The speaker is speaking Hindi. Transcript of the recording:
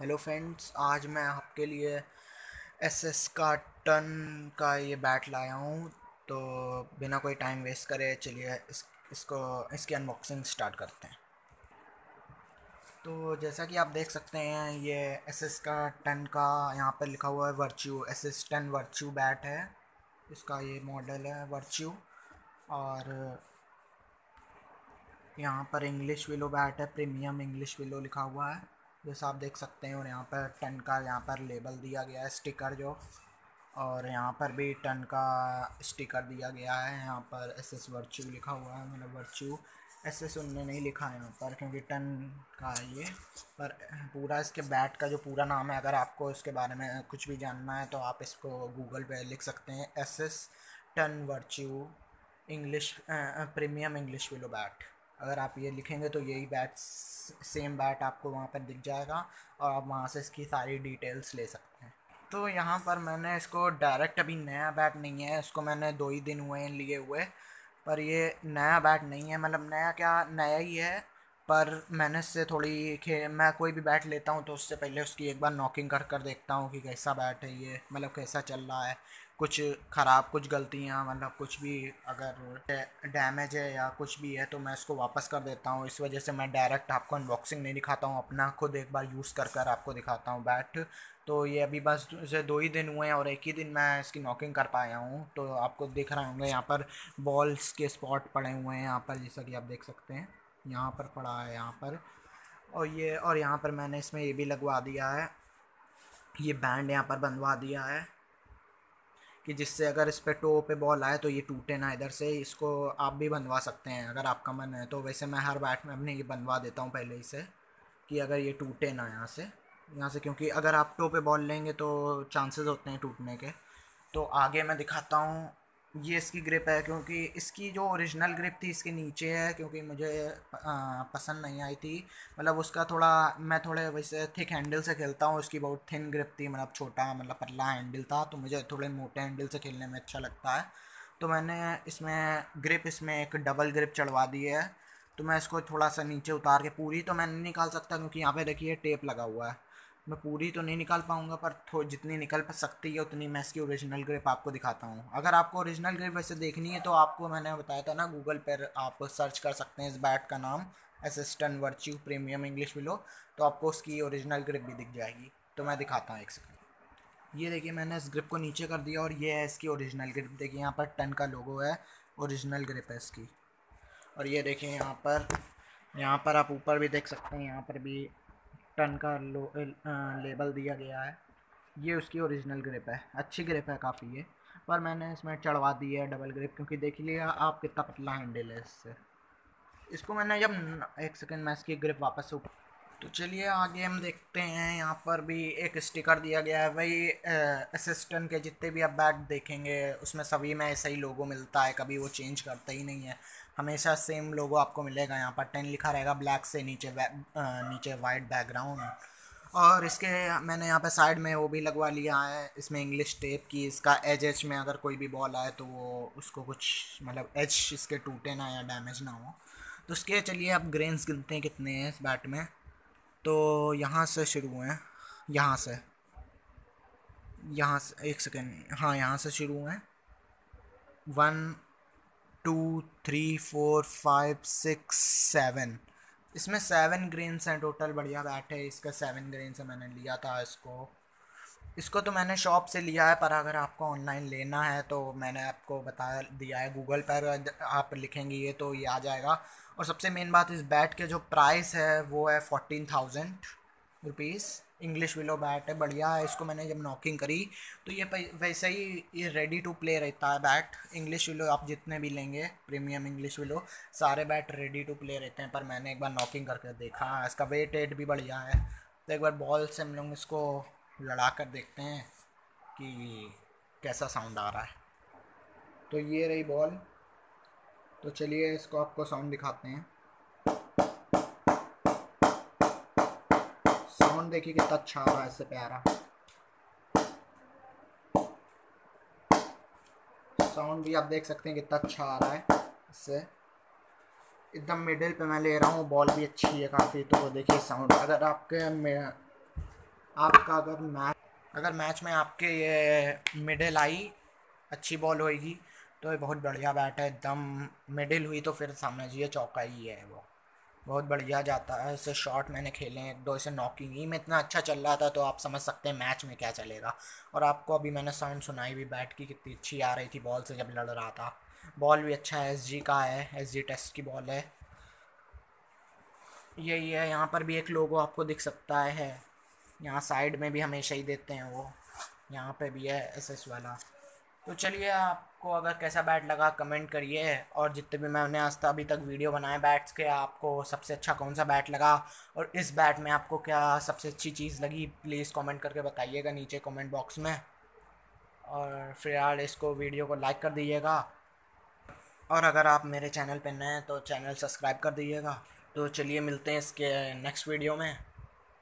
हेलो फ्रेंड्स, आज मैं आपके लिए एस एस का टन का ये बैट लाया हूँ। तो बिना कोई टाइम वेस्ट करे, चलिए इस, इसको, इसकी अनबॉक्सिंग स्टार्ट करते हैं। तो जैसा कि आप देख सकते हैं, ये एस एस का टन का यहाँ पर लिखा हुआ है virtue, S S ton virtue bat है। इसका ये मॉडल है वर्च्यू और यहाँ पर इंग्लिश विलो बैट है प्रीमियम इंग्लिश विलो लिखा हुआ है। जैसा आप देख सकते हैं और यहाँ पर टन का यहाँ पर लेबल दिया गया है स्टिकर जो। और यहाँ पर भी टन का स्टिकर दिया गया है, यहाँ पर एस एस वर्चू लिखा हुआ है मतलब वर्चू एस एस उनने नहीं लिखा है यहाँ पर, क्योंकि टन का है ये। पर पूरा इसके बैट का जो पूरा नाम है, अगर आपको इसके बारे में कुछ भी जानना है तो आप इसको गूगल पे लिख सकते हैं S S ton virtue English premium English willow bat अगर आप ये लिखेंगे तो यही बैट सेम बैट आपको वहाँ पर दिख जाएगा और आप वहाँ से इसकी सारी डिटेल्स ले सकते हैं। तो यहाँ पर मैंने इसको डायरेक्ट अभी नया बैट नहीं है, इसको मैंने दो ही दिन हुए लिए हुए, पर ये नया बैट नहीं है। मतलब नया क्या, नया ही है पर मैंने इससे थोड़ी खे मैं कोई भी बैट लेता हूँ तो उससे पहले उसकी एक बार नॉकिंग कर कर देखता हूँ कि कैसा बैट है ये मतलब कैसा चल रहा है। कुछ ख़राब, कुछ गलतियाँ मतलब कुछ भी अगर डैमेज है या कुछ भी है तो मैं इसको वापस कर देता हूँ। इस वजह से मैं डायरेक्ट आपको अनबॉक्सिंग नहीं दिखाता हूँ, अपना खुद एक बार यूज़ कर कर आपको दिखाता हूँ बैट। तो ये अभी बस इसे दो ही दिन हुए हैं और एक ही दिन मैं इसकी नॉकिंग कर पाया हूँ। तो आपको दिख रहे होंगे यहाँ पर बॉल्स के स्पॉट पड़े हुए हैं, यहाँ पर जैसा कि आप देख सकते हैं। यहाँ पर पड़ा है, यहाँ पर। और ये, और यहाँ पर मैंने इसमें ये भी लगवा दिया है। ये बैंड यहाँ पर बनवा दिया है कि जिससे अगर इस पर टो पे बॉल आए तो ये टूटे ना इधर से। इसको आप भी बनवा सकते हैं, अगर आपका मन है। तो वैसे मैं हर बैट में अपने ये बनवा देता हूँ पहले इसे कि अगर ये टूटे ना यहाँ से। यहाँ से क्योंकि अगर आप टो पे बॉल लेंगे तो चांसेस होते हैं टूटने के। तो आगे मैं दिखाता हूँ ये इसकी ग्रिप है क्योंकि इसकी जो ओरिजिनल ग्रिप थी इसके नीचे है क्योंकि मुझे पसंद नहीं आई थी। मतलब उसका थोड़ा, मैं थोड़े वैसे थिक हैंडल से खेलता हूँ उसकी बहुत थिन ग्रिप थी मतलब छोटा मतलब पतला हैंडल था तो मुझे थोड़े मोटे हैंडल से खेलने में अच्छा लगता है। तो मैंने इसमें ग्रिप इसमें एक डबल ग्रिप चढ़वा दी है। तो मैं इसको थोड़ा सा नीचे उतार के पूरी तो मैं नहीं निकाल सकता क्योंकि यहाँ पे देखिए टेप लगा हुआ है। मैं पूरी तो नहीं निकाल पाऊँगा, पर थोड़ी जितनी निकल सकती है, उतनी मैं इसकी ओरिजिनल ग्रिप आपको दिखाता हूँ। अगर आपको ओरिजिनल ग्रिप वैसे देखनी है तो आपको मैंने बताया था ना गूगल पर आप सर्च कर सकते हैं इस बैट का नाम assistant virtue premium English willow तो आपको उसकी ओरिजिनल ग्रिप भी दिख जाएगी। तो मैं दिखाता हूँ एक सेकंड ये देखिए, मैंने इस ग्रिप को नीचे कर दिया और ये है इसकी ओरिजिनल ग्रिप देखिए, यहाँ पर टन का लोगो है ओरिजिनल ग्रिप है इसकी। और ये देखिए, यहाँ पर यहाँ पर आप ऊपर भी देख सकते हैं, यहाँ पर भी टन का लो लेबल दिया गया है। ये उसकी ओरिजिनल ग्रिप है। अच्छी ग्रिप है काफ़ी ये। पर मैंने इसमें चढ़वा दी है डबल ग्रिप क्योंकि देख लिया, आप कितना पतला हैंडल है इससे। इसको मैंने जब एक सेकेंड में इसकी ग्रिप वापस तो चलिए आगे हम देखते हैं यहाँ पर भी एक स्टिकर दिया गया है वही असिस्टेंट के जितने भी आप बैट देखेंगे उसमें सभी में ऐसा ही लोगो मिलता है कभी वो चेंज करता ही नहीं है। हमेशा सेम लोगो आपको मिलेगा यहाँ पर टेन लिखा रहेगा ब्लैक से नीचे आ, नीचे वाइट बैकग्राउंड और इसके मैंने यहाँ पे साइड में वो भी लगवा लिया है इसमें इंग्लिश टेप की इसका एज एज में अगर कोई भी बॉल आए तो वो उसको कुछ मतलब एज इसके टूटे ना या डैमेज ना हो। तो उसके चलिए आप ग्रेन्स गिनते हैं कितने हैं इस बैट में। तो यहाँ से शुरू हुए हैं। यहाँ से। यहाँ से, एक सेकेंड। हाँ यहाँ से शुरू हुए हैं। One, two, three, four, five, six, seven. इसमें सेवन ग्रेन्स हैं टोटल। बढ़िया बैठे इसका सेवन ग्रेन है। मैंने लिया था इसको। इसको तो मैंने शॉप से लिया है, पर अगर आपको ऑनलाइन लेना है तो मैंने आपको बता दिया है गूगल पर, आप लिखेंगे ये तो ये आ जाएगा। और सबसे मेन बात, इस बैट के जो प्राइस है, वो है fourteen thousand rupees English willow bat है, बढ़िया है, इसको मैंने जब नॉकिंग करी तो ये वैसे ही ये रेडी टू प्ले रहता है बैट। इंग्लिश विलो आप जितने भी लेंगे प्रीमियम इंग्लिश विलो सारे बैट रेडी टू प्ले रहते हैं, पर मैंने एक बार नॉकिंग करके देखा। इसका वेट एट भी बढ़िया है। तो एक बार बॉल से हम लोग इसको लड़ा कर देखते हैं कि कैसा साउंड आ रहा है। तो ये रही बॉल तो चलिए इसको आपको साउंड दिखाते हैं। साउंड देखिए कितना अच्छा आ रहा है, इससे प्यारा। साउंड भी आप देख सकते हैं कितना अच्छा आ रहा है इससे। एकदम मिडिल पे मैं ले रहा हूँ बॉल भी अच्छी है काफ़ी तो देखिए साउंड अगर आपके आपका अगर मैच अगर मैच में आपके ये मिडिल आई, अच्छी बॉल होएगी तो ये बहुत बढ़िया बैट है, एकदम मिडिल हुई तो फिर समझिए चौका ही है वो। बहुत बढ़िया जाता है, इसे शॉट मैंने खेले एक दो इसे नॉकिंग ही में इतना अच्छा चल रहा था तो आप समझ सकते हैं मैच में क्या चलेगा। और आपको अभी मैंने साउंड सुनाई भी बैट की कितनी अच्छी आ रही थी बॉल से जब लड़ रहा था। बॉल भी अच्छा है एस का है एसजी टेस्ट की बॉल है। यही है, यहाँ पर भी एक लोगो आपको दिख सकता है। यहाँ साइड में भी हमेशा ही देते हैं वो। यहाँ पे भी है एस एस वाला। तो चलिए आपको अगर कैसा बैट लगा कमेंट करिए। और जितने भी मैंने आज तक अभी तक वीडियो बनाए बैट्स के, आपको सबसे अच्छा कौन सा बैट लगा? और इस बैट में आपको क्या सबसे अच्छी चीज़ लगी? प्लीज़ कमेंट करके बताइएगा नीचे कमेंट बॉक्स में। और फ़िलहाल इसको वीडियो को लाइक कर दीजिएगा। और अगर आप मेरे चैनल पर नए हैं तो चैनल सब्सक्राइब कर दीजिएगा। तो चलिए मिलते हैं इसके नेक्स्ट वीडियो में।